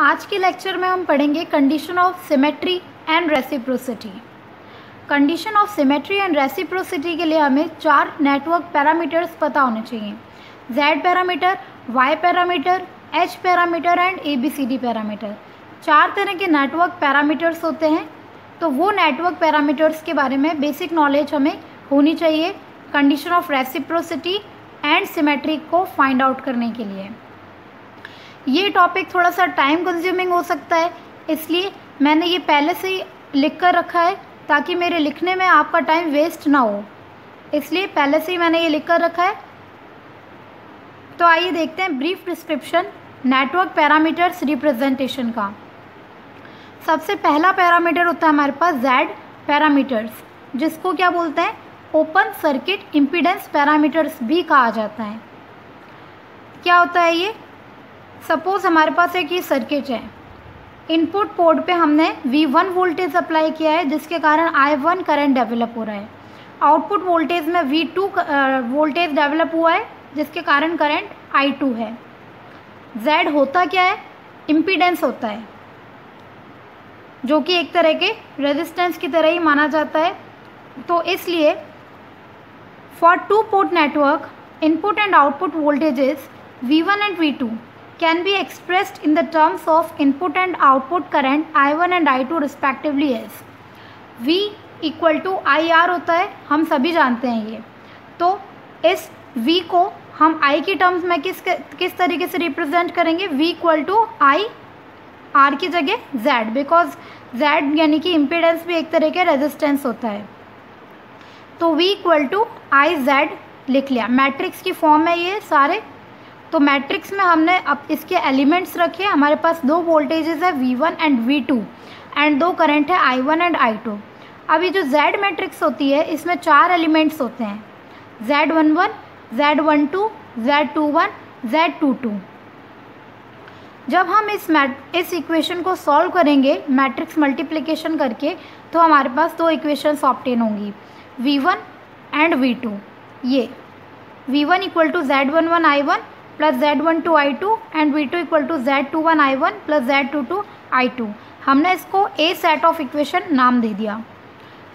आज के लेक्चर में हम पढ़ेंगे condition of symmetry and reciprocity condition of symmetry and reciprocity के लिए हमें चार नेटवर्क पैरामीटर्स पता होने चाहिए। Z parameter Y parameter H parameter and A B C D parameter चार तरह के नेटवर्क पैरामीटर्स होते हैं तो वो नेटवर्क पैरामीटर्स के बारे में बेसिक नॉलेज हमें होनी चाहिए condition of reciprocity and symmetry को फाइंड आउट करने के लिए। ये टॉपिक थोड़ा सा टाइम कंज्यूमिंग हो सकता है, इसलिए मैंने ये पहले से ही लिख कर रखा है ताकि मेरे लिखने में आपका टाइम वेस्ट ना हो। इसलिए पहले से ही मैंने ये लिख कर रखा है। तो आइए देखते हैं brief description network parameters representation का। सबसे पहला पैरामीटर होता है हमारे पास जेड पैरामीटर्स जिसको क्या बोलते हैं? ओपन सर्किट इम्पीडेंस पैरामीटर्स भी कहा जाता है। क्या होता है ये? सपोज़ हमारे पास एक ये सर्किट है। इनपुट पोर्ट पे हमने V1 वोल्टेज अप्लाई किया है, जिसके कारण I1 करंट डेवलप हो रहा है। आउटपुट वोल्टेज में V2 वोल्टेज डेवलप हुआ है, जिसके कारण करंट I2 है। Z होता क्या है? इम्पीडेंस होता है, जो कि एक तरह के रेजिस्टेंस की तरह ही माना जाता है। तो इसलिए for two port network input and output voltages V1 and V2 can be expressed in the terms of input and output current I1 and I2 respectively as. V equal to I R होता है, हम सभी जानते हैं ये। तो इस V को हम I की टर्म्स में किस किस तरीके से रिप्रेजेंट करेंगे? V equal to I R की जगह Z बिकॉज़ Z यानी कि इम्पीडेंस भी एक तरह का रेजिस्टेंस होता है। तो V equal to I Z लिख लिया। मैट्रिक्स की फॉर्म है ये सारे। तो मैट्रिक्स में हमने अब इसके एलिमेंट्स रखे, हमारे पास दो वोल्टेजेस है V one and V two and दो करंट है I one and I two अब ये जो जेड मैट्रिक्स होती है, इसमें चार एलिमेंट्स होते हैं। Z one one Z one two Z two one Z two two जब हम इस मैट, इस इक्वेशन को सॉल्व करेंगे, मैट्रिक्स मल्टीप्लिकेशन करके तो हमारे पास दो इक्वेशंस ऑप्टेन होंगी V one and V two ये V one equal to Z one one I one plus Z one two I two and V two equal to Z two one I one plus Z two two I two. हमने इसको a set of equation नाम दे दिया।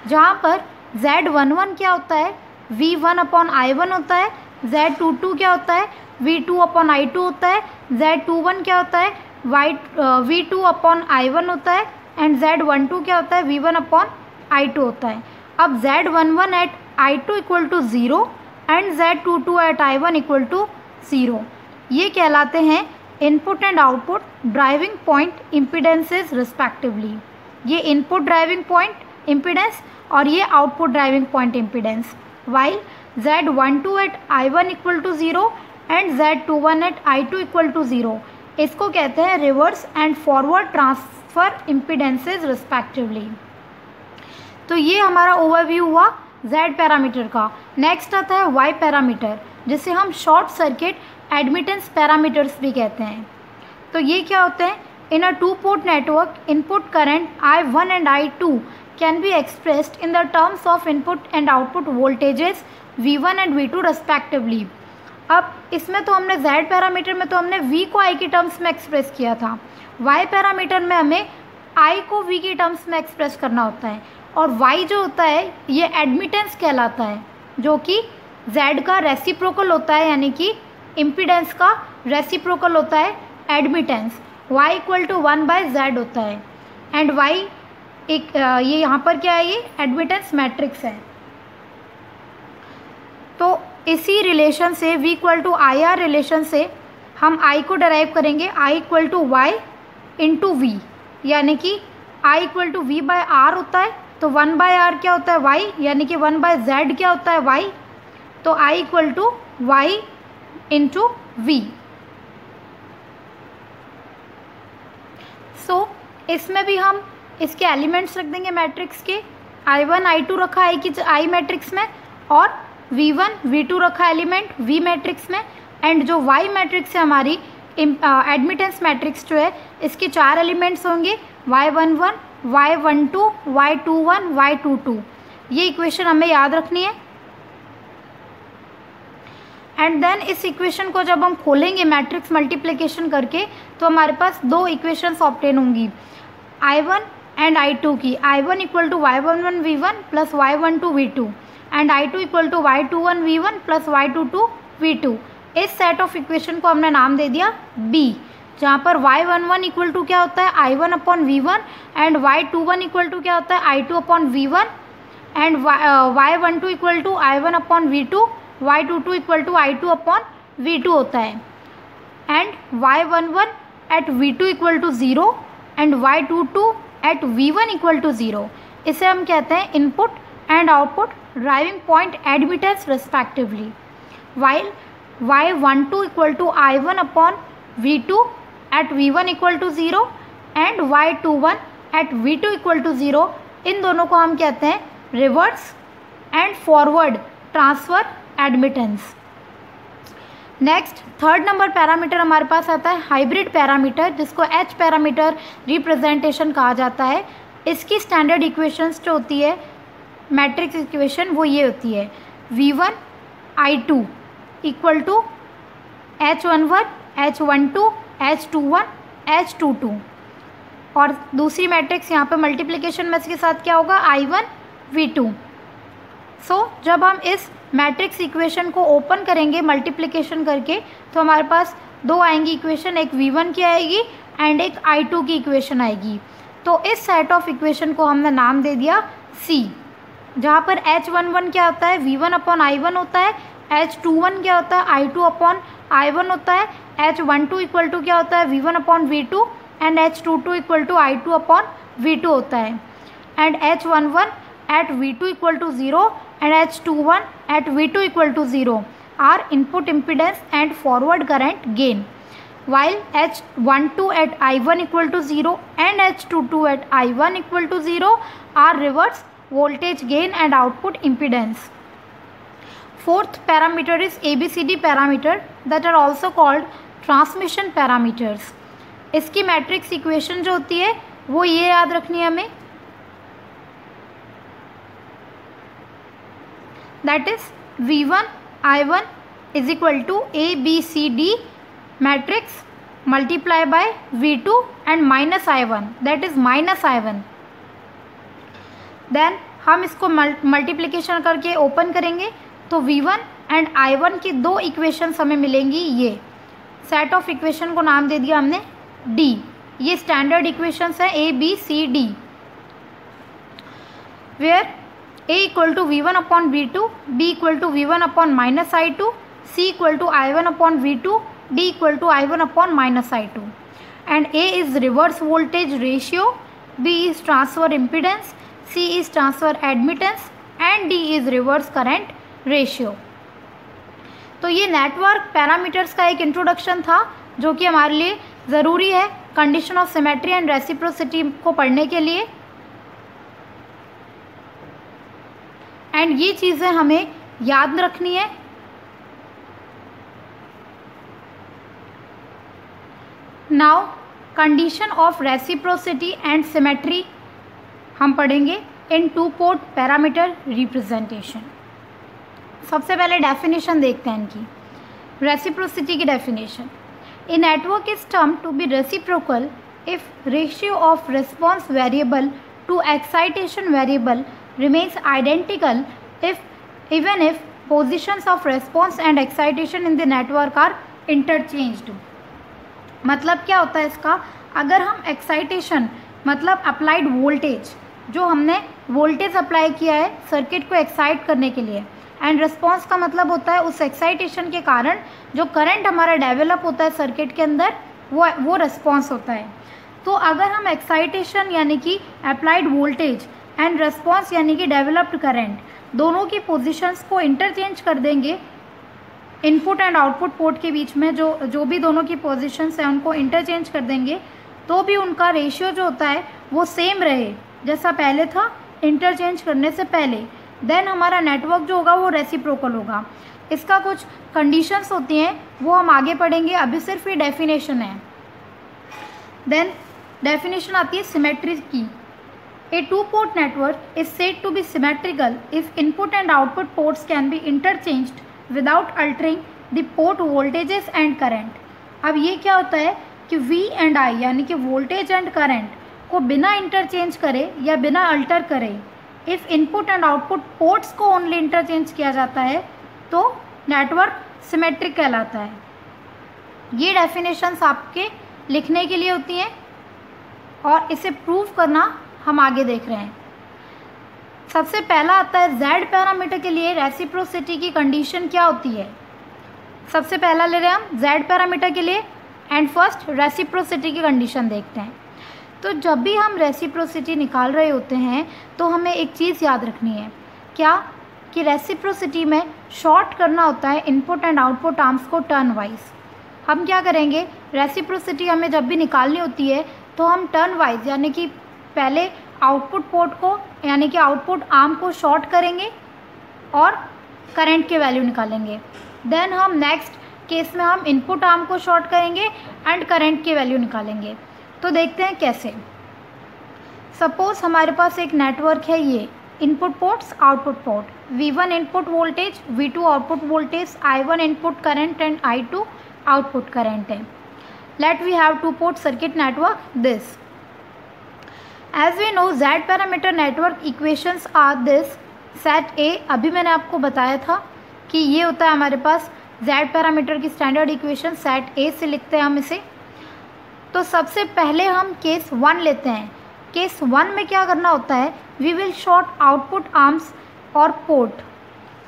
जहाँ पर Z one one क्या होता है? V one upon I one होता है। जेड टू टू क्या होता है? V two upon I two होता है। जेड टू वन क्या होता है? Y V two upon I one होता है। एंड जेड वन टू क्या होता है? V one upon I two होता है। अब Z one one at I two equal to zero and Z two two at I one equal to zero. ये कहलाते हैं input and output driving point impedances respectively ये input driving point impedance और ये output driving point impedance while Z one two at I one equal to zero and Z two one at I two equal to zero इसको कहते हैं reverse and forward transfer impedances respectively तो ये हमारा overview हुआ Z parameter का। Next आता है वाई पैरामीटर जिसे हम शॉर्ट सर्किट एडमिटेंस पैरामीटर्स भी कहते हैं। तो ये क्या होते हैं? In a two port network input current I one and I two can be expressed in the terms of input and output voltages V one and V two respectively अब इसमें तो हमने जेड पैरामीटर में तो हमने V को I के terms में एक्सप्रेस किया था। वाई पैरामीटर में हमें आई को वी के टर्म्स में एक्सप्रेस करना होता है। और वाई जो होता है, ये एडमिटेंस कहलाता है, जो कि जेड का रेसिप्रोकल होता है, यानी कि इम्पिडेंस का रेसिप्रोकल होता है admittance y equal to one by Z होता है. एंड y एक ये यहाँ पर क्या है ये? एडमिटेंस मैट्रिक्स है. तो इसी रिलेशन से, v equal to I R relation से, हम i को डराइव करेंगे. I equal to Y into V यानी कि i equal to V by R होता है. तो वन बाय आर क्या होता है? Y, यानी कि वन बाय जेड क्या होता है? Y तो I equal to Y into V so इसमें भी हम इसके एलिमेंट्स रख देंगे मैट्रिक्स के। आई वन आई टू रखा आई की आई मैट्रिक्स में और वी वन वी टू रखा एलिमेंट वी मैट्रिक्स में। एंड जो वाई मैट्रिक्स है हमारी एडमिटेंस मैट्रिक्स जो है, इसके चार एलिमेंट्स होंगे। Y one one Y one two Y two one Y two two ये इक्वेशन हमें याद रखनी है। एंड देन इस इक्वेशन को जब हम खोलेंगे मैट्रिक्स मल्टीप्लिकेशन करके तो हमारे पास दो इक्वेशंस ऑप्टेन होंगी। I one and I two की। I one equal to Y one one V one plus Y one two V two and I two equal to Y two one V one plus Y two two V two इस set of equation को हमने नाम दे दिया B जहाँ पर Y one one equal to क्या होता है? I one upon V one and Y two one equal to क्या होता है? I two upon V one and Y one two equal to I one upon V two Y two two equal to I two upon V two होता है. And Y one one at V two equal to zero and Y two two at V one equal to zero इसे हम कहते हैं input and output driving point admittance respectively while Y one two equal to I one upon V two at V one equal to zero and Y two one at V two equal to zero इन दोनों को हम कहते हैं reverse and forward transfer admittance next third number parameter हमारे पास आता है hybrid parameter जिसको एच पैरामीटर रिप्रेजेंटेशन कहा जाता है। इसकी स्टैंडर्ड इक्वेशंस जो होती है मैट्रिक्स इक्वेशन वो ये होती है। V one I two equal to H one one H one two H two one H two two और दूसरी मैट्रिक्स यहाँ पे मल्टीप्लिकेशन में इसके साथ क्या होगा? I one V two so जब हम इस मैट्रिक्स इक्वेशन को ओपन करेंगे, मल्टीप्लिकेशन करके तो हमारे पास दो आएँगी इक्वेशन, एक वी वन की आएगी एंड एक आई टू की इक्वेशन आएगी। तो इस सेट ऑफ़ इक्वेशन को हमने नाम दे दिया सी जहाँ पर एच वन वन क्या होता है? V one upon I one होता है एच टू वन क्या होता है? I two upon I one होता है H one two equal to क्या होता है? V one upon V two and H two two equal to I two upon V two होता है। And H one one at V two equal to zero and H two one at V two equal to zero are input impedance and forward current gain while H one two at I one equal to zero and H two two at I one equal to zero are reverse voltage gain and output impedance fourth parameter is A B C D parameter that are also called transmission parameters इसकी matrix equation जो होती है, वो ये याद रखनी है हमें। That is V one I one is equal to A B C D matrix multiply by V two and minus I one that is minus I one then हम इसको मल्टीप्लीकेशन करके ओपन करेंगे तो V one and I one की दो equations हमें मिलेंगी ये। सेट ऑफ़ इक्वेशन को नाम दे दिया हमने डी ये स्टैंडर्ड इक्वेशंस है A B C D where A equal to V one upon V two B equal to V one upon minus I two C equal to I one upon V two D equal to I one upon minus I two and A is reverse voltage ratio B is transfer impedance C is transfer admittance and D is reverse current ratio तो ये network parameters का एक introduction था, जो कि हमारे लिए ज़रूरी है condition of symmetry and reciprocity को पढ़ने के लिए। एंड ये चीज़ें हमें याद रखनी है। Now condition of reciprocity and symmetry हम पढ़ेंगे in two port parameter representation सबसे पहले डेफिनेशन देखते हैं इनकी। रेसिप्रोसिटी की definition a network is term to be reciprocal if ratio of response variable to excitation variable remains identical if even if positions of response and excitation in the network are interchanged मतलब क्या होता है इसका? अगर हम excitation मतलब applied voltage जो हमने वोल्टेज अप्लाई किया है सर्किट को एक्साइट करने के लिए एंड रिस्पॉन्स का मतलब होता है उस एक्साइटेशन के कारण जो करंट हमारा डेवलप होता है सर्किट के अंदर, वो वो रिस्पॉन्स होता है। तो अगर हम एक्साइटेशन यानी कि अप्लाइड वोल्टेज एंड रिस्पॉन्स यानी कि डेवलप्ड करंट दोनों की पोजिशंस को इंटरचेंज कर देंगे। इनपुट एंड आउटपुट पोर्ट के बीच में जो जो भी दोनों की पोजिशंस हैं, उनको इंटरचेंज कर देंगे। तो भी उनका रेशियो जो होता है, वो सेम रहे, जैसा पहले था इंटरचेंज करने से पहले। देन हमारा नेटवर्क जो होगा, वो रेसिप्रोकल होगा। इसका कुछ कंडीशंस होती हैं, वो हम आगे पढ़ेंगे। अभी सिर्फ़ ये डेफिनेशन है। देन डेफिनेशन आती है सिमेट्री की। A two port network is set to be symmetrical if input and output ports can be interchanged without altering the port voltages and current अब ये क्या होता है कि वी एंड आई यानी कि वोल्टेज एंड करंट को बिना इंटरचेंज करे या बिना अल्टर करे if input and output ports को ओनली इंटरचेंज किया जाता है तो नेटवर्क सिमेट्रिक कहलाता है। ये डेफिनेशंस आपके लिखने के लिए होती हैं और इसे प्रूव करना हम आगे देख रहे हैं। सबसे पहला आता है जेड पैरामीटर के लिए रेसिप्रोसिटी की कंडीशन क्या होती है? सबसे पहला ले रहे हैं हम जेड पैरामीटर के लिए एंड फ़र्स्ट रेसिप्रोसिटी की कंडीशन देखते हैं। तो जब भी हम रेसिप्रोसिटी निकाल रहे होते हैं तो हमें एक चीज़ याद रखनी है। क्या? कि रेसिप्रोसिटी में शॉर्ट करना होता है इनपुट एंड आउटपुट आर्म्स को टर्न वाइज हम क्या करेंगे? रेसिप्रोसिटी हमें जब भी निकालनी होती है तो हम टर्न वाइज यानी कि पहले आउटपुट पोर्ट को, यानी कि आउटपुट आर्म को शॉर्ट करेंगे और करंट के वैल्यू निकालेंगे। देन हम नेक्स्ट केस में हम इनपुट आर्म को शॉर्ट करेंगे एंड करंट के वैल्यू निकालेंगे। तो देखते हैं कैसे। सपोज़ हमारे पास एक नेटवर्क है ये input ports output port V one input voltage V two output voltage I one input current and I two output current है। Let we have two port circuit network this as we know Z parameter network equations are this set A अभी मैंने आपको बताया था कि ये होता है हमारे पास जेड पैरामीटर की स्टैंडर्ड इक्वेशन सेट ए से लिखते हैं हम इसे। तो सबसे पहले हम केस वन लेते हैं। केस वन में क्या करना होता है? We will short output arms और पोर्ट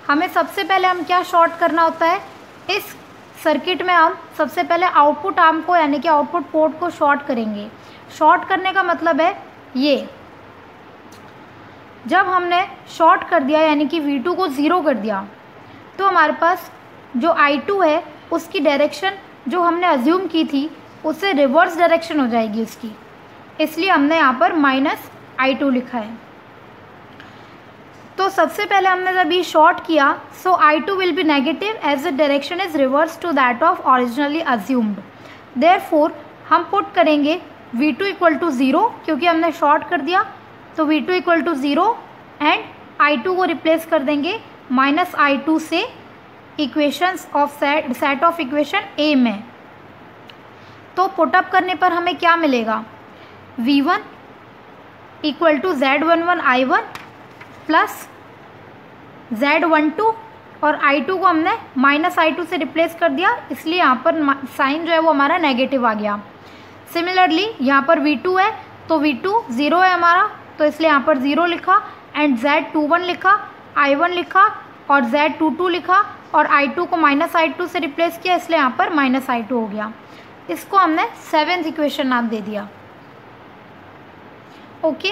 हमें सबसे पहले हम क्या शॉर्ट करना होता है? इस सर्किट में हम सबसे पहले आउटपुट आर्म को, यानी कि आउटपुट पोर्ट को शॉर्ट करेंगे। शॉर्ट करने का मतलब है ये। जब हमने शॉर्ट कर दिया, यानी कि V2 को ज़ीरो कर दिया तो हमारे पास जो I2 है, उसकी डायरेक्शन जो हमने अज्यूम की थी, उससे रिवर्स डायरेक्शन हो जाएगी उसकी। इसलिए हमने यहाँ पर माइनस आई टू लिखा है। तो सबसे पहले हमने जब ये शॉर्ट किया so I two will be negative as the direction is reverse to that of originally assumed therefore हम पुट करेंगे V two equal to zero क्योंकि हमने शॉर्ट कर दिया तो V two equal to zero and I two को replace कर देंगे माइनस आई टू से equations of set set of equation A में। तो पुटअप करने पर हमें क्या मिलेगा? V one equal to Z one one I one plus Z one two और आई टू को हमने माइनस आई टू से रिप्लेस कर दिया, इसलिए यहाँ पर साइन जो है वो हमारा नेगेटिव आ गया। सिमिलरली यहाँ पर वी टू है तो वी टू ज़ीरो है हमारा तो इसलिए यहाँ पर ज़ीरो लिखा एंड जेड टू वन लिखा आई वन लिखा, और जेड टू टू लिखा, और आई टू को माइनस आई टू से रिप्लेस किया, इसलिए यहाँ पर माइनस आई टू हो गया। इसको हमने सेवेंथ इक्वेशन नाम दे दिया। ओके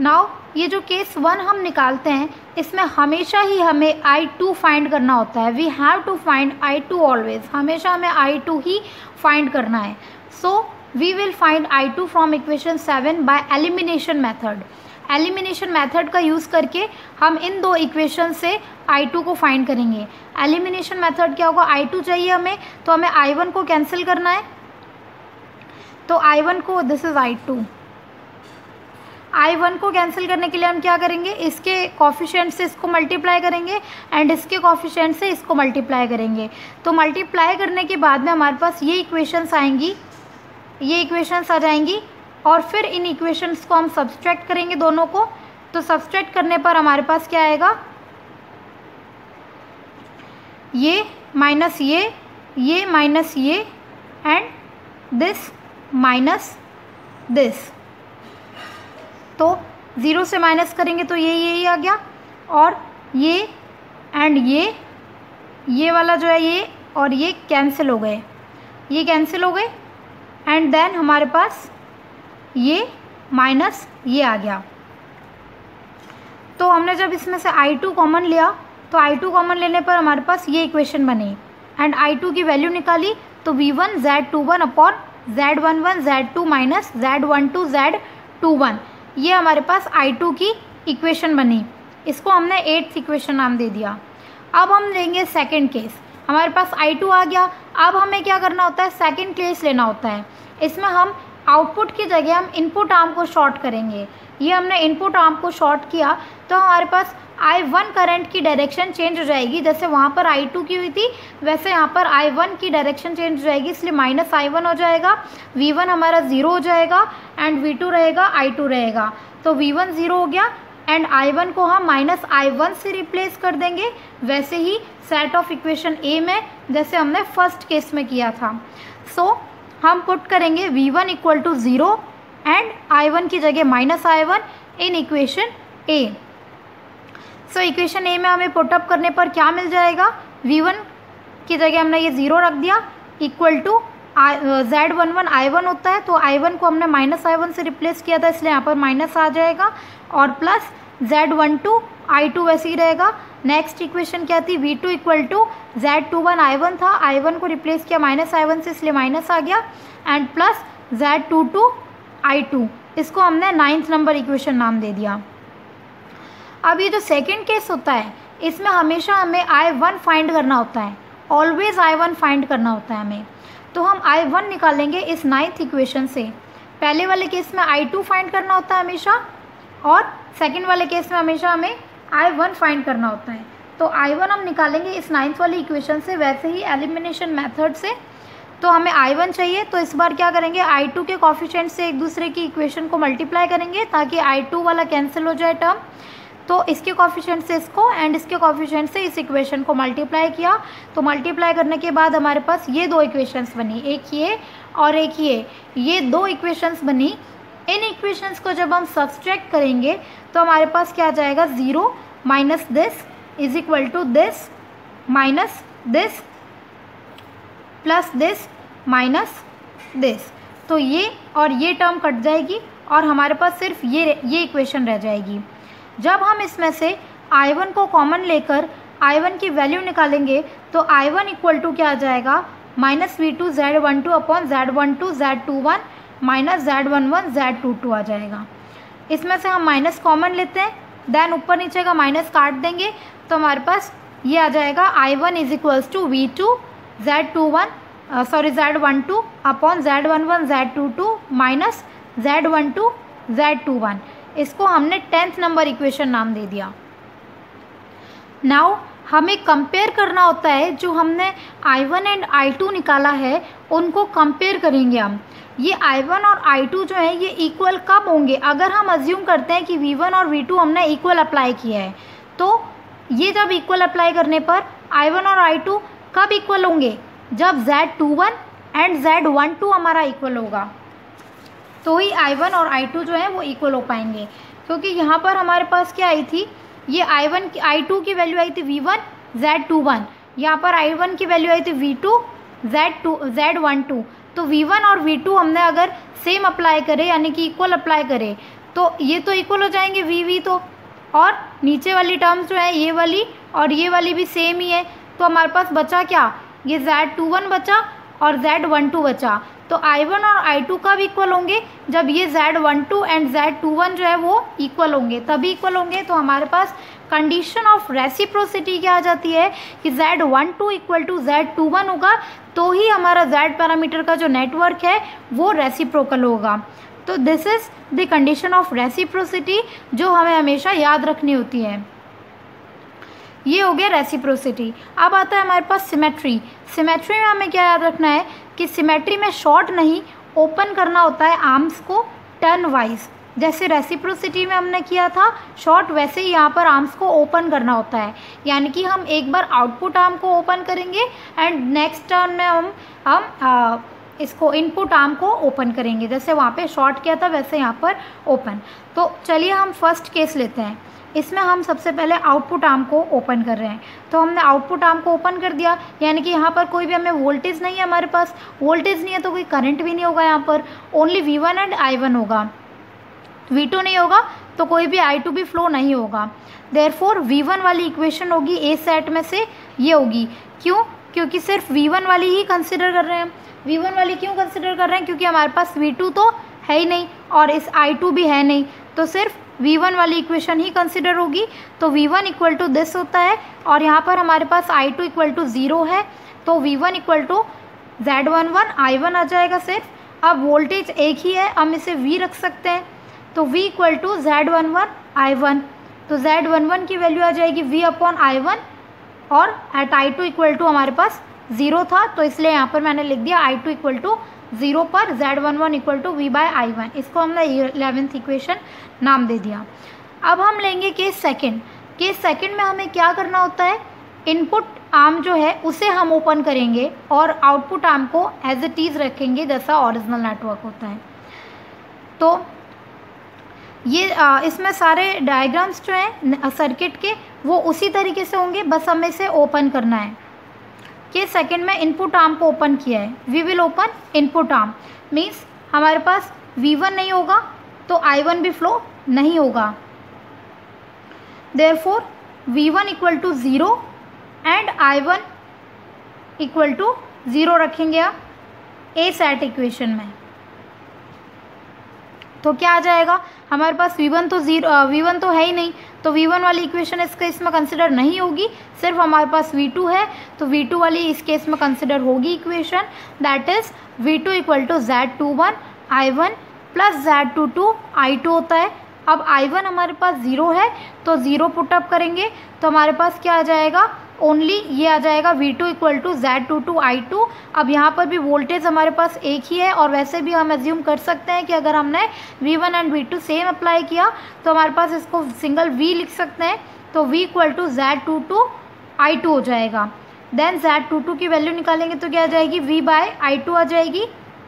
नाउ ये जो केस वन हम निकालते हैं, इसमें हमेशा ही हमें आई टू फाइंड करना होता है। We have to find I two always हमेशा हमें आई टू ही फाइंड करना है। So we will find I two from equation seven by elimination method elimination method का यूज़ करके हम इन दो इक्वेशन से आई टू को फाइंड करेंगे। एलिमिनेशन मेथड क्या होगा? आई टू चाहिए हमें तो हमें आई वन को कैंसिल करना है। तो आई वन को this is I two I one को कैंसिल करने के लिए हम क्या करेंगे? इसके कॉफिशेंट से इसको मल्टीप्लाई करेंगे एंड इसके कॉफिशेंट से इसको मल्टीप्लाई करेंगे। तो मल्टीप्लाई करने के बाद में हमारे पास ये इक्वेशंस आएँगी। ये इक्वेशंस आ जाएँगी और फिर इन इक्वेशंस को हम सब्सट्रैक्ट करेंगे दोनों को। तो सब्सट्रैक्ट करने पर हमारे पास क्या आएगा? ये माइनस ये ये माइनस ये एंड दिस माइनस दिस तो ज़ीरो से माइनस करेंगे तो ये ये ही आ गया। और ये एंड ये ये वाला जो है ये, और ये कैंसिल हो गए। ये कैंसिल हो गए। एंड देन हमारे पास ये माइनस ये आ गया। तो हमने जब इसमें से आई टू कॉमन लिया तो आई टू कॉमन लेने पर हमारे पास ये इक्वेशन बनी। एंड आई टू की वैल्यू निकाली तो V one Z two one upon Z one one Z two minus Z one two Z two one ये हमारे पास आई टू की इक्वेशन बनी। इसको हमने एट्थ इक्वेशन नाम दे दिया। अब हम लेंगे सेकेंड केस हमारे पास आई टू आ गया। अब हमें क्या करना होता है? सेकेंड केस लेना होता है। इसमें हम आउटपुट की जगह हम इनपुट आर्म को शॉर्ट करेंगे। ये हमने इनपुट आर्म को शॉर्ट किया तो हमारे पास आई वन करंट की डायरेक्शन चेंज हो जाएगी। जैसे वहाँ पर आई टू की हुई थी, वैसे यहाँ पर आई वन की डायरेक्शन चेंज हो जाएगी, इसलिए माइनस आई वन हो जाएगा। वी वन हमारा ज़ीरो हो जाएगा एंड वी टू रहेगा आई टू रहेगा। तो वी वन ज़ीरो हो गया एंड आई वन को हम माइनस आई वन से रिप्लेस कर देंगे। वैसे ही सेट ऑफ़ इक्वेशन ए में जैसे हमने फ़र्स्ट केस में किया था। सो so, हम पुट करेंगे V one equal to zero and I one की जगह minus I one in equation A so equation A में हमें पुटअप करने पर क्या मिल जाएगा? वी वन की जगह हमने ये ज़ीरो रख दिया। Equal to Z one one I one होता है तो आई वन को हमने माइनस आई वन से रिप्लेस किया था इसलिए यहाँ पर माइनस आ जाएगा। और plus Z one two I two वैसे ही रहेगा। नेक्स्ट इक्वेशन क्या थी? V two equal to Z two one I one था। आई वन को रिप्लेस किया। माइनस आई वन से इसलिए माइनस आ गया। And plus Z two two I two इसको हमने नाइन्थ नंबर इक्वेशन नाम दे दिया। अब ये जो सेकेंड केस होता है, इसमें हमेशा हमें आई वन फाइंड करना होता है। ऑलवेज आई वन फाइंड करना होता है हमें। तो हम आई वन निकालेंगे इस नाइन्थ इक्वेशन से। पहले वाले केस में आई टू फाइंड करना होता है हमेशा। और सेकेंड वाले केस में हमेशा हमें आई वन फाइंड करना होता है। तो आई वन हम निकालेंगे इस नाइन्थ वाली इक्वेशन से, वैसे ही एलिमिनेशन मेथड से। तो हमें आई वन चाहिए तो इस बार क्या करेंगे आई टू के कॉफिशेंट से एक दूसरे की इक्वेशन को मल्टीप्लाई करेंगे, ताकि आई टू वाला कैंसिल हो जाए टर्म तो इसके कॉफिशेंट से इसको एंड इसके कॉफिशेंट से इस इक्वेशन को मल्टीप्लाई किया। तो मल्टीप्लाई करने के बाद हमारे पास ये दो इक्वेशंस बनी, एक ये और एक ये। ये दो इक्वेशंस बनी इन इक्वेशंस को जब हम सब्सट्रैक्ट करेंगे तो हमारे पास क्या आ जाएगा? Zero minus this is equal to this minus this plus this minus this तो ये और ये टर्म कट जाएगी और हमारे पास सिर्फ़ ये ये इक्वेशन रह जाएगी। जब हम इसमें से आई वन को कॉमन लेकर आई वन की वैल्यू निकालेंगे तो आई वन इक्वल टू क्या आ जाएगा? Minus V two Z one two upon Z one two Z two one minus Z one one, Z two two आ जाएगा। इसमें से हम माइनस कॉमन लेते हैं, देन ऊपर नीचे का माइनस काट देंगे तो हमारे पास ये आ जाएगा I one is equals to V two Z two one sorry Z one two upon Z one one Z two two minus Z one two Z two one इसको हमने टेंथ नंबर इक्वेशन नाम दे दिया। Now हमें compare करना होता है, जो हमने I one and I two निकाला है, उनको कंपेयर करेंगे हम। ये आई वन और आई टू जो है, ये इक्वल कब होंगे? अगर हम अज्यूम करते हैं कि वी वन और वी टू हमने इक्वल अप्लाई किया है तो ये जब इक्वल अप्लाई करने पर आई वन और आई टू कब इक्वल होंगे? जब Z two one and Z one two हमारा इक्वल होगा। तो ही आई वन और आई टू जो है, वो इक्वल हो पाएँगे। क्योंकि यहाँ पर हमारे पास क्या आई थी? ये आई वन की आई टू की वैल्यू आई थी V one Z two one यहाँ पर आई वन की वैल्यू आई थी V two Z two Z one two तो वी वन और वी टू हमने अगर सेम अप्लाई करें, यानी कि इक्वल अप्लाई करें तो ये तो इक्वल हो जाएँगे वी वी तो। और नीचे वाली टर्म्स जो है, ये वाली और ये वाली भी सेम ही है। तो हमारे पास बचा क्या? ये जेड टू वन बचा और जेड वन टू बचा। तो आई वन और आई टू कब इक्वल होंगे? जब ये Z one two and Z two one जो है वो इक्वल होंगे। तभी इक्वल होंगे। तो हमारे पास कंडीशन ऑफ़ रेसिप्रोसिटी क्या आ जाती है? कि Z one two equal to Z two one होगा तो ही हमारा जेड पैरामीटर का जो नेटवर्क है, वो रेसिप्रोकल होगा। तो this is the condition of reciprocity जो हमें हमेशा याद रखनी होती है। ये हो गया रेसिप्रोसिटी अब आता है हमारे पास सिमेट्री सिमेट्री में हमें क्या याद रखना है कि सिमेट्री में शॉर्ट नहीं ओपन करना होता है आर्म्स को टर्न वाइज जैसे रेसिप्रोसिटी में हमने किया था शॉर्ट वैसे ही यहाँ पर आर्म्स को ओपन करना होता है. यानी कि हम एक बार आउटपुट आर्म को ओपन करेंगे एंड नेक्स्ट टर्न में हम हम आ, इसको इनपुट आर्म को ओपन करेंगे. जैसे वहाँ पे शॉर्ट किया था वैसे यहाँ पर ओपन तो चलिए हम फ़र्स्ट केस लेते हैं. इसमें हम सबसे पहले आउटपुट आर्म को ओपन कर रहे हैं। तो हमने आउटपुट आर्म को ओपन कर दिया, यानी कि यहाँ पर कोई भी हमें वोल्टेज नहीं है हमारे पास। वोल्टेज नहीं है तो कोई करंट भी नहीं होगा यहाँ पर। Only V one and I one होगा। वी टू नहीं होगा तो कोई भी आई टू भी फ्लो नहीं होगा। देयर फोर वी वन वाली इक्वेशन होगी ए सेट में से ये होगी। क्यों? क्योंकि सिर्फ़ वी वन वाली ही कंसिडर कर रहे हैं। वी वन वाली क्यों कंसिडर कर रहे हैं? क्योंकि हमारे पास वी टू तो है ही नहीं और इस आई टू भी है नहीं। तो सिर्फ़ वी वन वाली इक्वेशन ही कंसिडर होगी। तो V one equal to this होता है और यहाँ पर हमारे पास I two equal to zero है। तो V one equal to Z one one I one आ जाएगा सिर्फ़। अब वोल्टेज एक ही है, हम इसे वी रख सकते हैं। तो v equal to Z one one I one तो जेड वन वन की वैल्यू आ जाएगी v अपॉन आई वन और at I two equal to हमारे पास ज़ीरो था। तो इसलिए यहाँ पर मैंने लिख दिया I two equal to zero पर Z one one equal to V by I one इसको हमने इलेवेंथ इक्वेशन नाम दे दिया। अब हम लेंगे केस सेकंड केस सेकंड में हमें क्या करना होता है? इनपुट आर्म जो है, उसे हम ओपन करेंगे और आउटपुट आर्म को एज इट इज़ रखेंगे, जैसा ओरिजिनल नेटवर्क होता है। तो ये इसमें सारे डायग्राम्स जो हैं सर्किट के, वो उसी तरीके से होंगे, बस हमें इसे ओपन करना है। कि सेकंड में इनपुट आर्म को ओपन किया है। We will open input arm means हमारे पास वी वन नहीं होगा तो आई वन भी फ्लो नहीं होगा। Therefore V one equal to zero and I one equal to zero रखेंगे आप ए सेट इक्वेशन में। तो क्या आ जाएगा? हमारे पास वी वन तो ज़ीरो वी वन तो है ही नहीं। तो वी वन वाली इक्वेशन इस केस में कंसिडर नहीं होगी। सिर्फ़ हमारे पास वी टू है। तो वी टू वाली इस केस में कंसिडर होगी equation that is V two equal to Z two one I one plus Z two two I two होता है। अब आई वन हमारे पास ज़ीरो है तो ज़ीरो पुटअप करेंगे तो हमारे पास क्या आ जाएगा? ओनली ये आ जाएगा V two equal to Z two two I two अब यहाँ पर भी वोल्टेज हमारे पास एक ही है, और वैसे भी हम एज्यूम कर सकते हैं कि अगर हमने V one and V two same apply किया तो हमारे पास इसको सिंगल वी लिख सकते हैं तो V equal to Z two two I two हो जाएगा। देन जेड टू टू की वैल्यू निकालेंगे तो क्या आ जाएगी? वी बाय आई टू आ जाएगी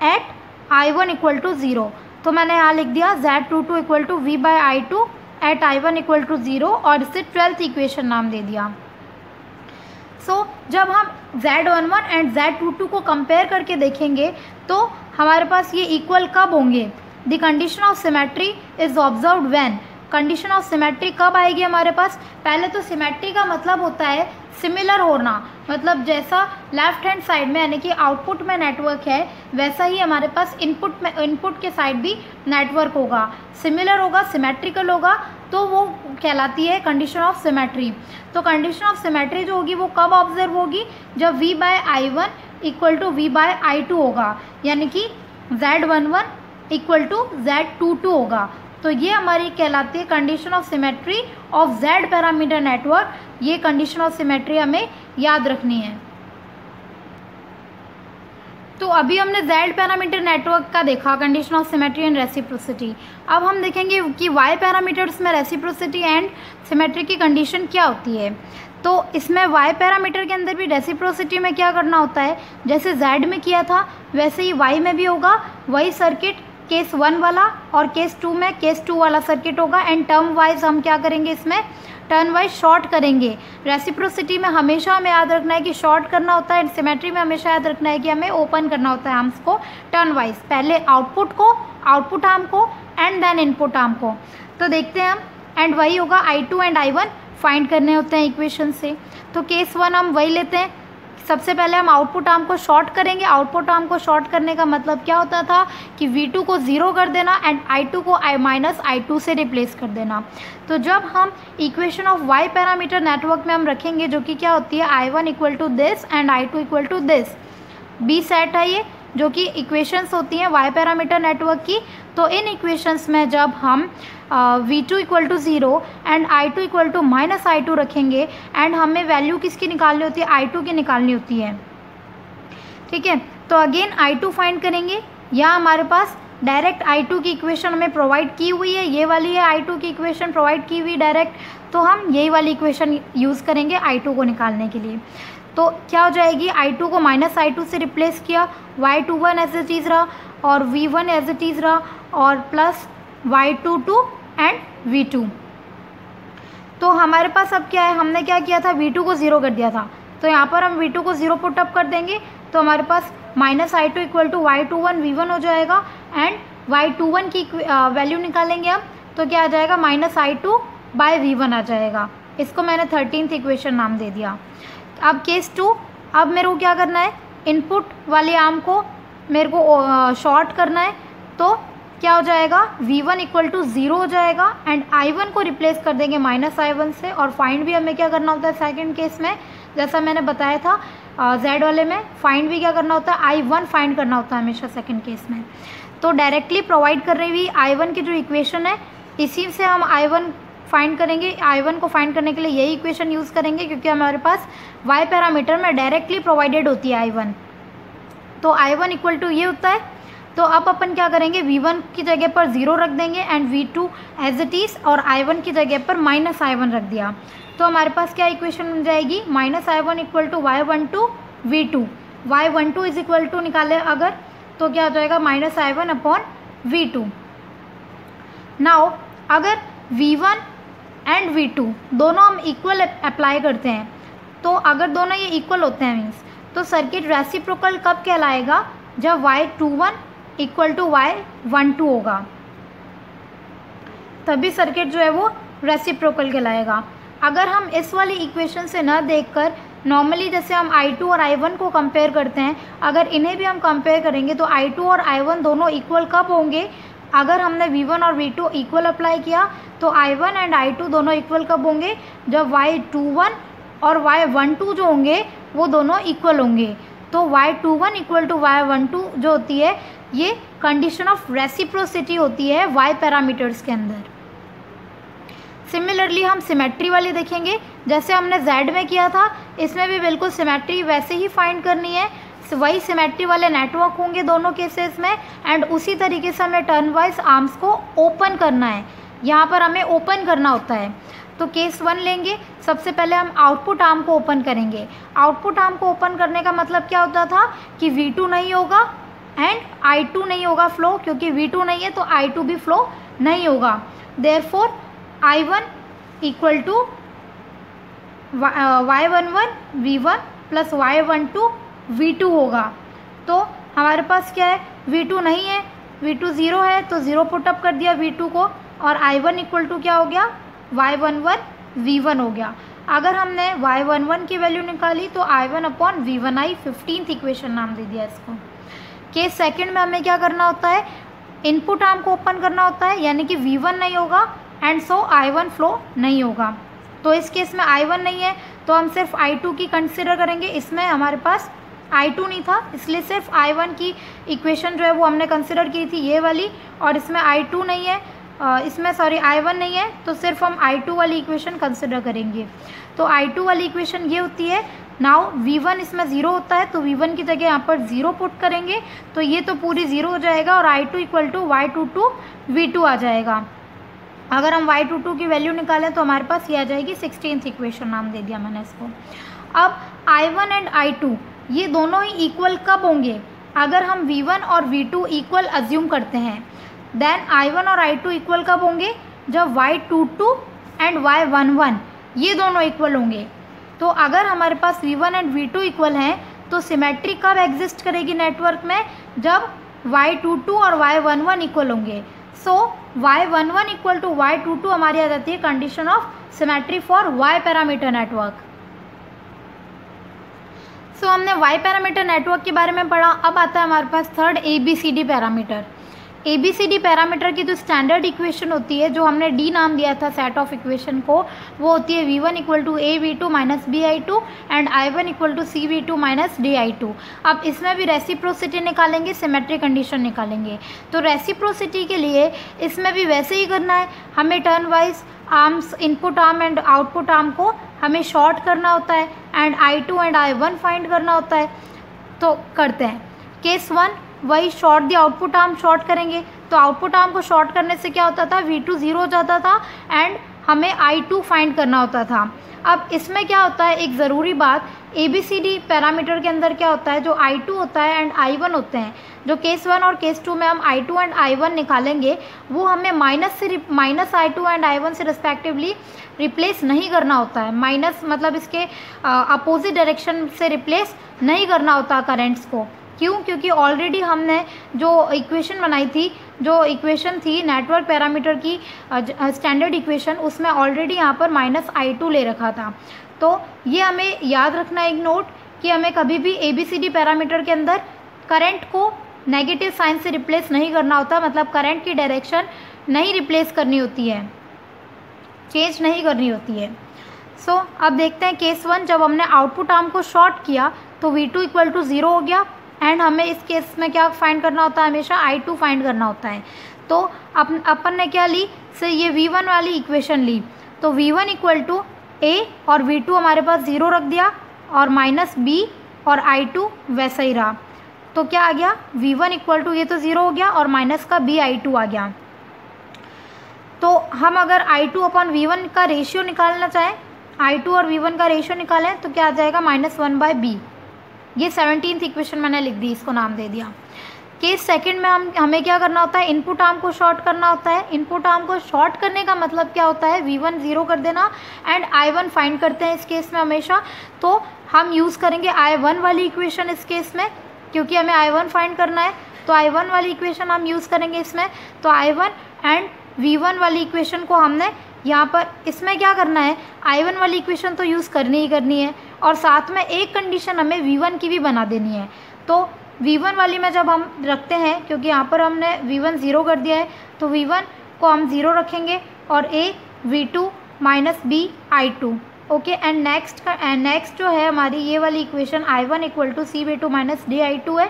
at I one equal to zero तो मैंने यहाँ लिख दिया Z two two equal to V by I two at I one equal to zero और इसे ट्वेल्थ इक्वेशन नाम दे दिया। सो so, जब हम Z11 one one and Z two two को कंपेयर करके देखेंगे तो हमारे पास ये इक्वल कब होंगे? The condition of symmetry is observe when condition of symmetry कब आएगी हमारे पास? पहले तो सिमेट्री का मतलब होता है सिमिलर होना। मतलब जैसा लेफ़्ट हैंड साइड में, यानी कि आउटपुट में नेटवर्क है, वैसा ही हमारे पास इनपुट में इनपुट के साइड भी नेटवर्क होगा। सिमिलर होगा सिमेट्रिकल होगा तो वो कहलाती है कंडीशन ऑफ़ सिमेट्री तो कंडीशन ऑफ़ सिमेट्री जो होगी, वो कब ऑब्ज़र्व होगी? जब V by I one equal to V by I two होगा। यानी कि Z one one equal to Z two two होगा। तो ये हमारी कहलाती है condition of symmetry of Z parameter network ये कंडीशन ऑफ़ सिमेट्री हमें याद रखनी है। तो अभी हमने जेड पैरामीटर नेटवर्क का देखा condition of symmetry and reciprocity अब हम देखेंगे कि वाई पैरामीटर्स में रेसिप्रोसिटी एंड सिमेट्री की कंडीशन क्या होती है। तो इसमें वाई पैरामीटर के अंदर भी रेसिप्रोसिटी में क्या करना होता है? जैसे जेड में किया था, वैसे ही वाई में भी होगा। वही सर्किट केस वन वाला और केस टू में केस टू वाला सर्किट होगा। एंड टर्म वाइज हम क्या करेंगे इसमें? टर्न वाइज शॉर्ट करेंगे। रेसिप्रोसिटी में हमेशा हमें याद रखना है कि शॉर्ट करना होता है एंड सिमेट्री में हमेशा याद रखना है कि हमें ओपन करना होता है आर्म्स को। टर्न वाइज पहले आउटपुट को आउटपुट आर्म को एंड देन इनपुट आर्म को। तो देखते हैं हम। एंड वही होगा I two and I one find करने होते हैं इक्वेशन से। तो केस वन हम वही लेते हैं। सबसे पहले हम आउटपुट आर्म को शॉर्ट करेंगे। आउटपुट आर्म को शॉर्ट करने का मतलब क्या होता था कि V2 को ज़ीरो कर देना एंड I2 को I माइनस आई से रिप्लेस कर देना। तो जब हम equation of Y parameter network में हम रखेंगे, जो कि क्या होती है? I one equal to this and I two equal to this B set है ये, जो कि इक्वेशंस होती हैं वाई पैरामीटर नेटवर्क की। तो इन इक्वेशंस में जब हम V two equal to zero and I two equal to minus I two रखेंगे एंड हमें वैल्यू किसकी निकालनी होती है? आई टू की निकालनी होती है। ठीक है? तो अगेन आई टू फाइंड करेंगे। या हमारे पास डायरेक्ट आई टू की इक्वेशन हमें प्रोवाइड की हुई है। ये वाली है आई टू की इक्वेशन प्रोवाइड की हुई डायरेक्ट तो हम यही वाली इक्वेशन यूज़ करेंगे आई टू को निकालने के लिए। तो क्या हो जाएगी? आई टू को माइनस आई टू से रिप्लेस किया। Y two one as a चीज़ रहा और वी वन एज ए चीज़ रहा और plus Y two two and V two तो हमारे पास अब क्या है? हमने क्या किया था? वी टू को ज़ीरो कर दिया था। तो यहाँ पर हम वी टू को ज़ीरो पुटअप कर देंगे। तो हमारे पास minus I two equal to Y two one V one हो जाएगा एंड वाई टू वन की वैल्यू निकालेंगे हम। तो क्या आ जाएगा? Minus I two by V one आ जाएगा। इसको मैंने थर्टीनथ इक्वेशन नाम दे दिया। अब केस टू अब मेरे को क्या करना है? इनपुट वाले आर्म को मेरे को शॉर्ट करना है। तो क्या हो जाएगा? V1 one equal to zero हो जाएगा एंड i1 को रिप्लेस कर देंगे माइनस आई वन से और फाइंड भी हमें क्या करना होता है सेकेंड केस में? जैसा मैंने बताया था z वाले में फाइंड भी क्या करना होता है? I1 फाइंड करना होता है हमेशा सेकेंड केस में। तो डायरेक्टली प्रोवाइड कर रही हुई आई वन की जो इक्वेशन है, इसी से हम आई वन फाइंड करेंगे। आई वन को फाइंड करने के लिए यही इक्वेशन यूज़ करेंगे क्योंकि हमारे पास वाई पैरामीटर में डायरेक्टली प्रोवाइडेड होती है आई वन तो आई वन इक्वल टू ये होता है तो अब अपन क्या करेंगे? वी वन की जगह पर ज़ीरो रख देंगे and V two as it is और आई वन की जगह पर माइनस आई वन रख दिया। तो हमारे पास क्या इक्वेशन बन जाएगी? Minus I one equal to Y one two V two Y one two is equal to निकाले अगर तो क्या हो जाएगा? Minus I one upon V two now अगर V one and V two दोनों हम इक्वल अप्लाई करते हैं तो अगर दोनों ये इक्वल होते हैं मीन्स तो सर्किट रेसिप्रोकल कब कहलाएगा? जब Y two one equal to Y one two होगा। तभी सर्किट जो है वो रेसिप्रोकल कहलाएगा। अगर हम इस वाली इक्वेशन से न देखकर नॉर्मली जैसे हम I2 और I1 को कंपेयर करते हैं, अगर इन्हें भी हम कंपेयर करेंगे तो I2 और I1 दोनों इक्वल कब होंगे? अगर हमने V1 और V2 इक्वल अप्लाई किया तो I1 एंड I2 दोनों इक्वल कब होंगे? जब Y21 और Y12 जो होंगे, वो दोनों इक्वल होंगे। तो Y21 इक्वल टू Y12 जो होती है ये कंडीशन ऑफ़ रेसिप्रोसिटी होती है वाई पैरामीटर्स के अंदर। सिमिलरली हम सिमेट्री वाली देखेंगे। जैसे हमने जेड में किया था, इसमें भी बिल्कुल सिमेट्री वैसे ही फाइंड करनी है। वही सिमेट्री वाले नेटवर्क होंगे दोनों केसेस में एंड उसी तरीके से हमें टर्न वाइज आर्म्स को ओपन करना है। यहाँ पर हमें ओपन करना होता है। तो केस वन लेंगे। सबसे पहले हम आउटपुट आर्म को ओपन करेंगे। आउटपुट आर्म को ओपन करने का मतलब क्या होता था? कि V2 नहीं होगा एंड I2 नहीं होगा फ्लो क्योंकि V2 नहीं है तो I2 भी फ्लो नहीं होगा। Therefore I one equal to Y one one V one plus Y one two V two होगा। तो हमारे पास क्या है? वी टू नहीं है वी टू ज़ीरो है तो ज़ीरो पुटअप कर दिया वी टू को, और आई वन इक्वल टू क्या हो गया? Y one one V one हो गया। अगर हमने वाई वन वन की वैल्यू निकाली तो I one upon V one I fifteen equation नाम दे दिया इसको। केस सेकंड में हमें क्या करना होता है? इनपुट आर्म को ओपन करना होता है, यानी कि वी वन नहीं होगा and so I one flow नहीं होगा। तो इस केस में आई वन नहीं है तो हम सिर्फ़ आई टू की कंसिडर करेंगे। इसमें हमारे पास आई टू नहीं था, इसलिए सिर्फ़ आई वन की इक्वेशन जो है वो हमने कंसिडर की थी ये वाली, और इसमें आई टू नहीं है इसमें सॉरी आई वन नहीं है तो सिर्फ़ हम आई टू वाली इक्वेशन कंसिडर करेंगे। तो आई टू वाली इक्वेशन ये होती है नाउ वी वन इसमें ज़ीरो होता है तो वी वन की जगह यहाँ पर ज़ीरो पुट करेंगे तो ये तो पूरी ज़ीरो हो जाएगा और I two equal to Y two two V two आ जाएगा। अगर हम वाई टू टू की वैल्यू निकालें तो हमारे पास ये आ जाएगी सिक्सटीन इक्वेशन नाम दे दिया मैंने इसको। अब I one and I two ये दोनों ही इक्वल कब होंगे? अगर हम वी वन और वी टू इक्वल अज्यूम करते हैं देन आई वन और आई टू इक्वल कब होंगे? जब Y two two and Y one one ये दोनों इक्वल होंगे। तो अगर हमारे पास V one and V two equal हैं तो सिमेट्री कब एग्जिस्ट करेगी नेटवर्क में? जब वाई टू टू और वाई वन वन इक्वल होंगे। So Y one one equal to Y two two हमारी आ जाती है condition of symmetry for Y parameter network so हमने वाई पैरामीटर नेटवर्क के बारे में पढ़ा। अब आता है हमारे पास third A B C D parameter A B C D parameter की जो स्टैंडर्ड इक्वेशन होती है, जो हमने डी नाम दिया था सेट ऑफ़ इक्वेशन को, वो होती है V one equal to A V two minus B I two and I one equal to C V two minus D I two अब इसमें भी रेसिप्रोसिटी निकालेंगे सिमेट्री कंडीशन निकालेंगे. तो रेसिप्रोसिटी के लिए इसमें भी वैसे ही करना है. हमें turn wise arms input arm and output arm को हमें शॉर्ट करना होता है and I two and I one find करना होता है. तो करते हैं. केस वन वही short the output arm short करेंगे। तो आउटपुट आर्म को शॉर्ट करने से क्या होता था? वी टू ज़ीरो हो जाता था एंड हमें आई टू फाइंड करना होता था। अब इसमें क्या होता है? एक ज़रूरी बात A B C D parameter के अंदर क्या होता है? जो आई टू होता है एंड आई वन होते हैं। जो केस वन और केस टू में हम I two and I one निकालेंगे, वो हमें माइनस से minus I two and I one से रिस्पेक्टिवली रिप्लेस नहीं करना होता है। माइनस मतलब इसके अपोजिट डायरेक्शन से रिप्लेस नहीं करना होता करेंट्स को। क्यों? क्योंकि ऑलरेडी हमने जो इक्वेशन बनाई थी जो इक्वेशन थी नेटवर्क पैरामीटर की स्टैंडर्ड इक्वेशन उसमें ऑलरेडी यहाँ पर माइनस आई टू ले रखा था। तो ये हमें याद रखना एक नोट कि हमें कभी भी A B C D parameter के अंदर करंट को नेगेटिव साइन से रिप्लेस नहीं करना होता मतलब करंट की डायरेक्शन नहीं रिप्लेस करनी होती है। चेंज नहीं करनी होती है। सो so, अब देखते हैं केस वन जब हमने आउटपुट आर्म को शॉर्ट किया तो V two equal to zero हो गया। एंड हमें इस केस में क्या फाइंड करना होता है? हमेशा आई टू फाइंड करना होता है। तो अपन अपन ने क्या ली? से ये वी वन वाली इक्वेशन ली। तो V one equal to A और वी टू हमारे पास ज़ीरो रख दिया और माइनस बी और आई टू वैसा ही रहा। तो क्या आ गया? वी वन इक्वल टू ये तो ज़ीरो हो गया और माइनस का बी आई टू आ गया। तो हम अगर I two upon V one का रेशियो निकालना चाहें आई टू और वी वन का रेशियो निकालें तो क्या आ जाएगा? माइनस वन बाय बी ये सेवनटीन इक्वेशन मैंने लिख दी, इसको नाम दे दिया। केस सेकंड में हम, हमें क्या करना होता है? इनपुट आर्म को शॉर्ट करना होता है। इनपुट आर्म को शॉर्ट करने का मतलब क्या होता है? वी वन ज़ीरो कर देना एंड आई वन फाइंड करते हैं इस केस में हमेशा। तो हम यूज़ करेंगे आई वन वाली इक्वेशन इस केस में, क्योंकि हमें आई वन फाइंड करना है। तो आई वन वाली इक्वेशन हम यूज़ करेंगे इसमें। तो I one and V one वाली इक्वेशन को हमने यहाँ पर इसमें क्या करना है? आई वन वाली इक्वेशन तो यूज़ करनी ही करनी है और साथ में एक कंडीशन हमें वी वन की भी बना देनी है। तो वी वन वाली में जब हम रखते हैं, क्योंकि यहाँ पर हमने वी वन ज़ीरो कर दिया है तो वी वन को हम ज़ीरो रखेंगे और A V two minus B I two okay and next का एंड नेक्स्ट जो है हमारी ये वाली equation I one equal to C V two minus D I two है।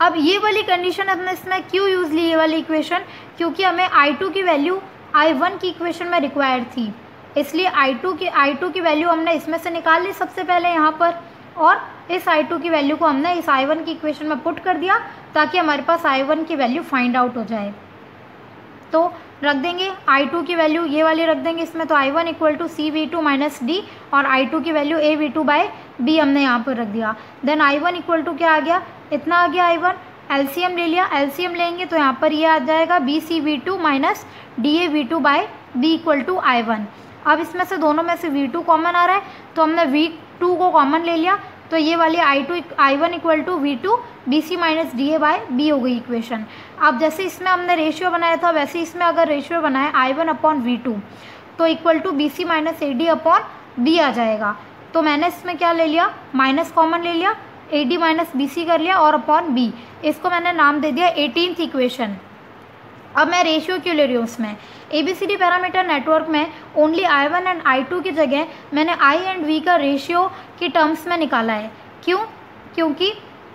अब ये वाली कंडीशन हमने इसमें क्यों यूज़ ली ये वाली इक्वेशन क्योंकि हमें आई टू की वैल्यू आई वन की इक्वेशन में रिक्वायर्ड थी। इसलिए आई टू की आई टू की वैल्यू हमने इसमें से निकाल ली सबसे पहले यहाँ पर और इस आई टू की वैल्यू को हमने इस आई वन की इक्वेशन में पुट कर दिया ताकि हमारे पास आई वन की वैल्यू फाइंड आउट हो जाए। तो रख देंगे आई टू की वैल्यू ये वाली रख देंगे इसमें तो I one equal to C V two minus D और आई टू की value A V two by B हमने यहाँ पर रख दिया। Then I one equal to क्या आ गया? इतना आ गया आई वन एलसीएम ले लिया। एलसीएम लेंगे तो यहाँ पर ये आ जाएगा B C V two minus D A V two by B equal to I one अब इसमें से दोनों में से वी टू कॉमन आ रहा है तो हमने वी टू को कॉमन ले लिया। तो ये वाली I two I one equal to V two B C minus D A by B हो गई इक्वेशन अब जैसे इसमें हमने रेशियो बनाया था, वैसे इसमें अगर रेशियो बनाए I one upon V two तो equal to B C minus A D upon B आ जाएगा। तो मैंने इसमें क्या ले लिया? माइनस कॉमन ले लिया। A D minus B C कर लिया और अपॉन बी इसको मैंने नाम दे दिया एटीनथ इक्वेशन अब मैं रेशियो क्यों ले रही हूँ उसमें? A B C D parameter network में only I one and I two की जगह मैंने आई एंड वी का रेशियो की टर्म्स में निकाला है. क्यों? क्योंकि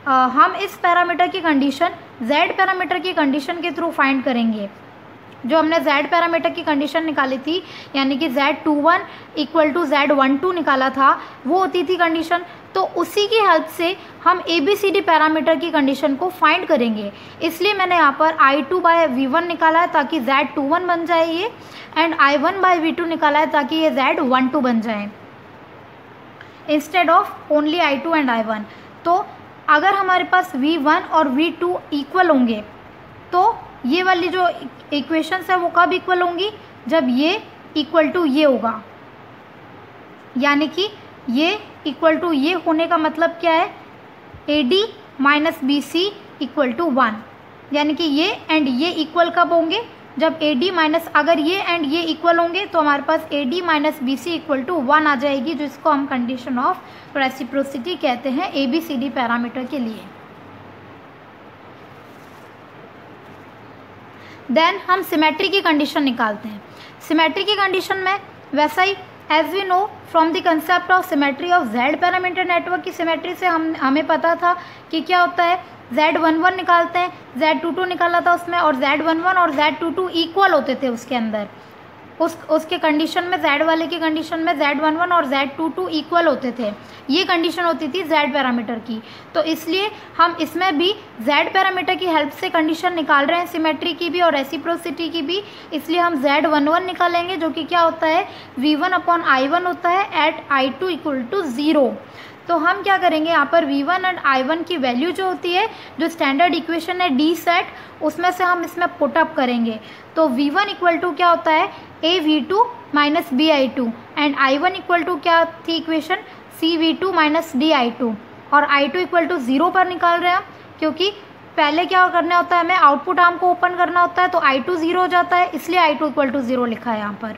आ, हम इस पैरामीटर की कंडीशन जेड पैरामीटर की कंडीशन के थ्रू फाइंड करेंगे. जो हमने z पैरामीटर की कंडीशन निकाली थी यानी कि z two one equal to Z one two निकाला था वो होती थी कंडीशन तो उसी की हेल्प से हम A B C D parameter की कंडीशन को फाइंड करेंगे। इसलिए मैंने यहाँ पर I two by V one निकाला है ताकि जेड टू वन बन जाए ये and I one by V two निकाला है ताकि ये जेड वन टू बन जाए। Instead of only I two and I one तो अगर हमारे पास वी वन और वी टू इक्वल होंगे तो ये वाली जो इक्वेशंस है वो कब इक्वल होंगी? जब ये इक्वल टू ये होगा। यानी कि ये इक्वल टू ये होने का मतलब क्या है? A D minus B C equal to one यानी कि ये एंड ये इक्वल कब होंगे? जब ए डी माइनस अगर ये एंड ये इक्वल होंगे तो हमारे पास A D minus B C equal to one आ जाएगी जिसको हम कंडीशन ऑफ़ रेसिप्रोसिटी कहते हैं A B C D parameter के लिए. देन हम सिमेट्री की कंडीशन निकालते हैं. सिमेट्री की कंडीशन में वैसा ही as we know from the concept of symmetry of Z parameter network की सिमेट्री से हम, हमें पता था कि क्या होता है? जेड वन वन निकालते हैं जेड टू टू निकाला था उसमें, और जेड वन वन और जेड टू टू इक्वल होते थे उसके अंदर। उस, उसके कंडीशन में जेड वाले की कंडीशन में जेड वन वन और जेड टू टू इक्वल होते थे। ये कंडीशन होती थी जेड पैरामीटर की। तो इसलिए हम इसमें भी जेड पैरामीटर की हेल्प से कंडीशन निकाल रहे हैं सिमेट्री की भी और रेसिप्रोसिटी की भी। इसलिए हम जेड वन वन निकालेंगे, जो कि क्या होता है? V one upon I one होता है at I two equal to zero तो हम क्या करेंगे? यहाँ पर V one and I one की वैल्यू जो होती है, जो स्टैंडर्ड इक्वेशन है डी सेट उसमें से हम इसमें पुटअप करेंगे। तो वी वन इक्वल टू क्या होता है? A V two minus B I two and I one equal to क्या थी equation C V two minus D I two और I two equal to zero पर निकाल रहे हैं हम, क्योंकि पहले क्या करना होता है, हमें आउटपुट आर्म को ओपन करना होता है तो आई टू ज़ीरो हो जाता है, इसलिए I two equal to zero लिखा है यहाँ पर।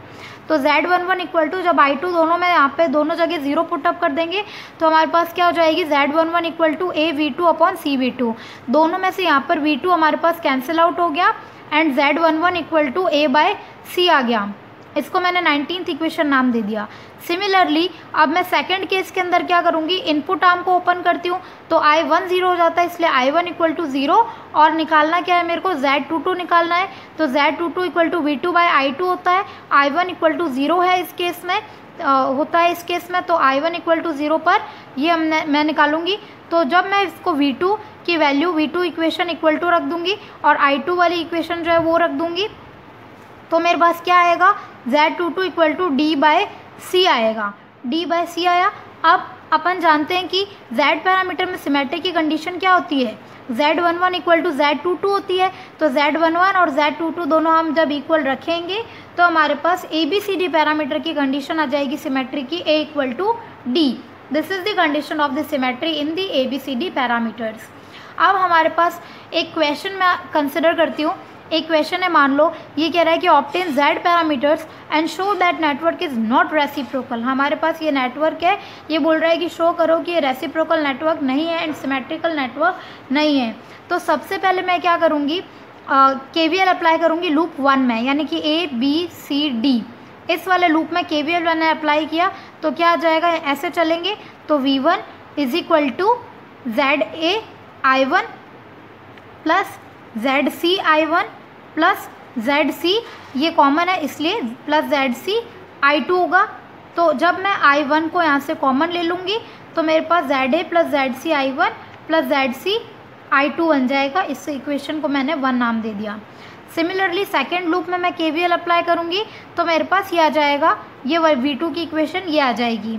तो Z one one equal to जब आई टू दोनों में यहाँ पे दोनों जगह ज़ीरो पुटअप कर देंगे तो हमारे पास क्या हो जाएगी? Z one one equal to A V two upon C V two दोनों में से यहाँ पर वी टू हमारे पास कैंसिल आउट हो गया and Z one one equal to A by C आ गया। इसको मैंने नाइनटीन इक्वेशन नाम दे दिया। सिमिलरली अब मैं सेकेंड केस के अंदर क्या करूँगी? इनपुट आर्म को ओपन करती हूँ तो आई वन ज़ीरो हो जाता है, इसलिए I one equal to zero और निकालना क्या है मेरे को? जेड टू टू निकालना है तो Z two two equal to V two by I two होता है I one equal to zero है इस केस में होता है इस केस में तो I one equal to zero पर ये हम मैं निकालूँगी। तो जब मैं इसको वी टू की value V two equation equal to रख दूँगी, और आई टू वाली इक्वेशन जो है वो रख दूँगी तो मेरे पास क्या आएगा? Z two two equal to D by C आएगा। डी बाय सी आया। अब अपन जानते हैं कि z पैरामीटर में सिमेट्री की कंडीशन क्या होती है? Z one one equal to Z two two होती है। तो z वन वन और z टू टू दोनों हम जब इक्वल रखेंगे तो हमारे पास A B C D parameter की कंडीशन आ जाएगी। सिमेट्री की a equal to D this is the condition of the symmetry in the A B C D parameters अब हमारे पास एक क्वेश्चन मैं कंसिडर करती हूँ। एक क्वेश्चन है, मान लो, ये कह रहा है कि obtain Z parameters and show that network is not reciprocal हमारे पास ये नेटवर्क है, ये बोल रहा है कि शो करो कि ये रेसिप्रोकल नेटवर्क नहीं है एंड सिमेट्रिकल नेटवर्क नहीं है. तो सबसे पहले मैं क्या करूँगी? के वी एल अप्लाई करूँगी लूप वन में, यानी कि ए बी सी डी इस वाले लूप में के वी एल मैंने अप्लाई किया तो क्या आ जाएगा? ऐसे चलेंगे तो V one is equal to Z A I one plus Z C I one plus Z C, ये कॉमन है, इसलिए plus Z C I two होगा। तो जब मैं आई वन को यहाँ से कॉमन ले लूँगी तो मेरे पास Z A plus Z C I one plus Z C I two बन जाएगा। इस इक्वेशन को मैंने वन नाम दे दिया। सिमिलरली सेकेंड लूप में मैं के वी एल अप्लाई करूँगी तो मेरे पास ये आ जाएगा। ये वी टू की इक्वेशन ये आ जाएगी।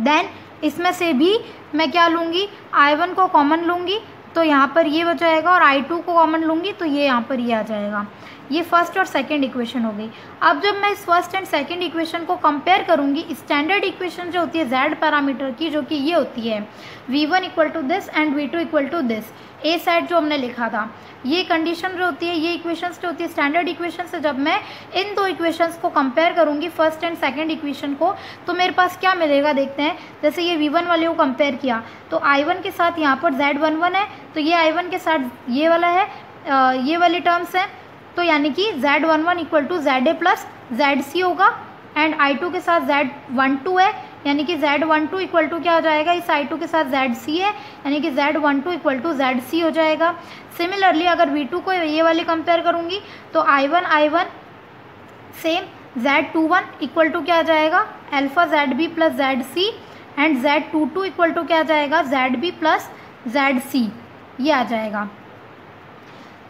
देन इसमें से भी मैं क्या लूँगी? आई वन को कॉमन लूँगी। तो यहाँ पर ये हो जाएगा और आई टू को कॉमन लूँगी तो ये यहाँ पर ये आ जाएगा। ये फ़र्स्ट और सेकंड इक्वेशन हो गई। अब जब मैं इस फ़र्स्ट एंड सेकंड इक्वेशन को कंपेयर करूँगी स्टैंडर्ड इक्वेशन जो होती है जेड पैरामीटर की, जो कि ये होती है V one equal to this and V two equal to this a side जो हमने लिखा था, ये कंडीशन जो होती है, ये इक्वेशंस जो होती है स्टैंडर्ड इक्वेशन से जब मैं इन दो इक्वेशंस को कंपेयर करूँगी फ़र्स्ट एंड सेकंड इक्वेशन को तो मेरे पास क्या मिलेगा देखते हैं। जैसे ये वी वन वाले को कंपेयर किया तो आई वन के साथ यहाँ पर जेड वन वन है तो ये आई वन के साथ ये वाला है ये वाली टर्म्स हैं तो यानी कि Z one one equal to Z A plus Z C होगा एंड आई टू के साथ जेड वन टू है, यानी कि Z one two equal to क्या हो जाएगा? इस आई टू के साथ जेड सी है, यानी कि Z one two equal to Z C हो जाएगा। सिमिलरली अगर वी टू को ये वाली कंपेयर करूँगी तो I one I one same Z two one equal to क्या आ जाएगा? Alpha Z B plus Z C and Z two two equal to क्या आ जाएगा? Z B plus Z C ये आ जाएगा।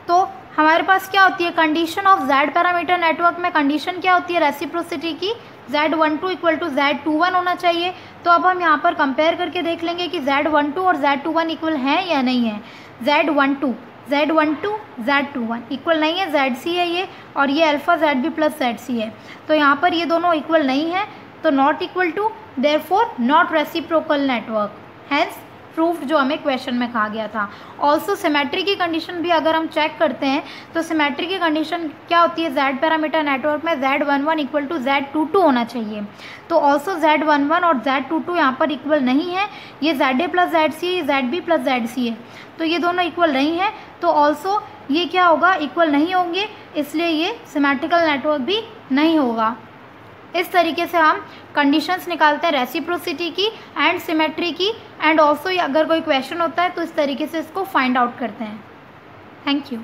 तो हमारे पास क्या होती है? Condition of Z parameter network में कंडीशन क्या होती है? रेसिप्रोसिटी की Z one two equal to Z two one होना चाहिए। तो अब हम यहाँ पर कंपेयर करके देख लेंगे कि जेड वन टू और जेड टू वन इक्वल है या नहीं है। Z one two Z one two Z two one equal नहीं है जेड सी है ये, और ये alpha Z B plus Z C है। तो यहाँ पर ये दोनों इक्वल नहीं है तो not equal to therefore not reciprocal network hence proved जो हमें क्वेश्चन में कहा गया था। ऑल्सो सिमेट्री की कंडीशन भी अगर हम चेक करते हैं तो सिमेट्री की कंडीशन क्या होती है? जेड पैरामीटर नेटवर्क में Z one one equal to Z two two होना चाहिए। तो ऑल्सो जेड वन वन और जेड टू टू यहाँ पर इक्वल नहीं है। ये Z A plus Z C है Z B plus Z C है। तो ये दोनों इक्वल नहीं है। तो ऑल्सो ये क्या होगा? इक्वल नहीं होंगे, इसलिए ये सिमेट्रिकल नेटवर्क भी नहीं होगा। इस तरीके से हम कंडीशंस निकालते हैं रेसिप्रोसिटी की एंड सिमेट्री की एंड ऑल्सो अगर कोई क्वेश्चन होता है तो इस तरीके से इसको फाइंड आउट करते हैं। Thank you